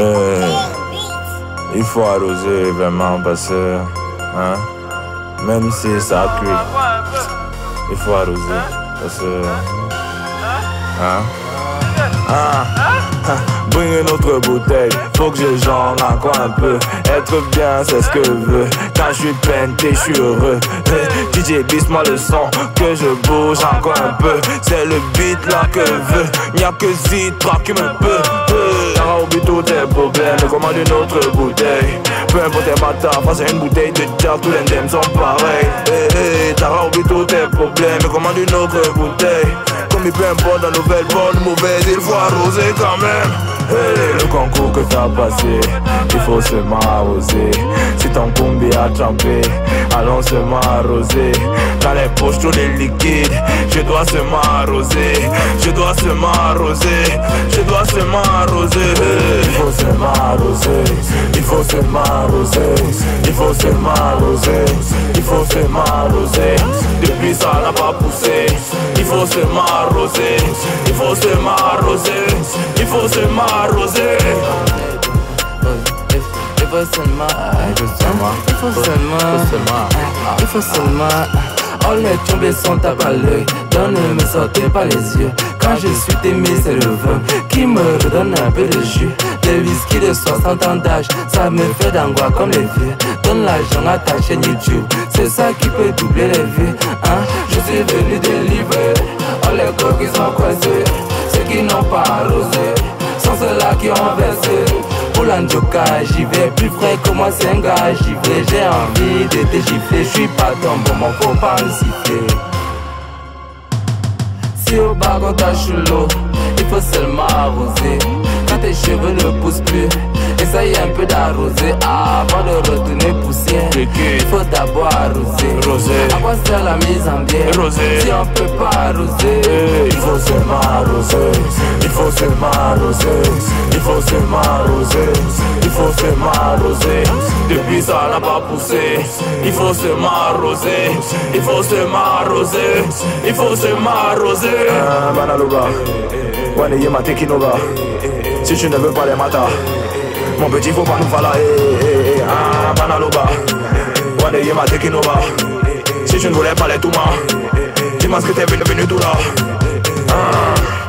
Euh, il faut arroser vraiment parce que, hein, même si ça cuit, il faut arroser parce que, hein, ah, bring une autre bouteille, faut que je j'en encore un peu. Être bien, c'est ce que je veux. Quand je suis peinté, je suis heureux. DJ, glisse-moi le son, que je bouge encore un peu. C'est le beat là que je veux. Y'a que Zitra qui me peut. Tous tes problèmes, commande une autre bouteille. Peu importe tes matins, face à une bouteille de Jack, tous les ndem sont pareils. Hey, hey, T'auras oublié tous tes problèmes, commande une autre bouteille. Comme il peu importe la nouvelle, bonne, mauvaise, il faut arroser quand même. Hey, le concours que t'as passé, il faut seulement arroser. Si ton combi a trempé, allons seulement arroser. Dans les poches, tous les liquides, je dois seulement arroser. Je dois seulement arroser. Je dois faut seulement arroser. Il faut seulement arroser. Il faut seulement arroser. Depuis ça n'a pas poussé. Il faut seulement arroser. Il faut seulement arroser. Il faut seulement arroser. Il faut seulement, il faut seulement, il faut seulement. Oh les tombés sont à pas l'œil, donne me sortez pas les yeux. Quand je suis aimé, c'est le vin qui me redonne un peu de jus. Des whisky de 60 ans d'âge, ça me fait d'angoisse comme les vieux. Donne l'argent à ta chaîne YouTube, c'est ça qui peut doubler les vies. Hein? Je suis venu délivrer, oh les gars qui sont coincés, ceux qui n'ont pas arrosé, sont ceux-là qui ont versé. Pour j'y vais plus frais que moi, c'est un gars, j'y vais. J'ai envie de te gifler, je suis pas ton bon, pas me siffler. Si au bar on tâche l'eau, il faut seulement arroser. Quand tes cheveux ne poussent plus, essaye un peu d'arroser avant de retourner poussière. Il faut d'abord arroser. Rosé. À quoi sert la mise en bière? Rosé. si on peut pas arroser? Il faut seulement arroser, il faut seulement arroser, il faut seulement arroser, faut seulement arroser. Depuis ça n'a pas poussé, il faut seulement arroser, il faut seulement arroser, il faut seulement arroser. Ah, Wane Yema. Si tu ne veux pas les matar, mon petit faut pas nous faire là. Eh, eh, eh, Ah, Wane Yema. Si tu ne voulais pas les Touma, dis-moi ce que t'es venu, venu tout là. Ah.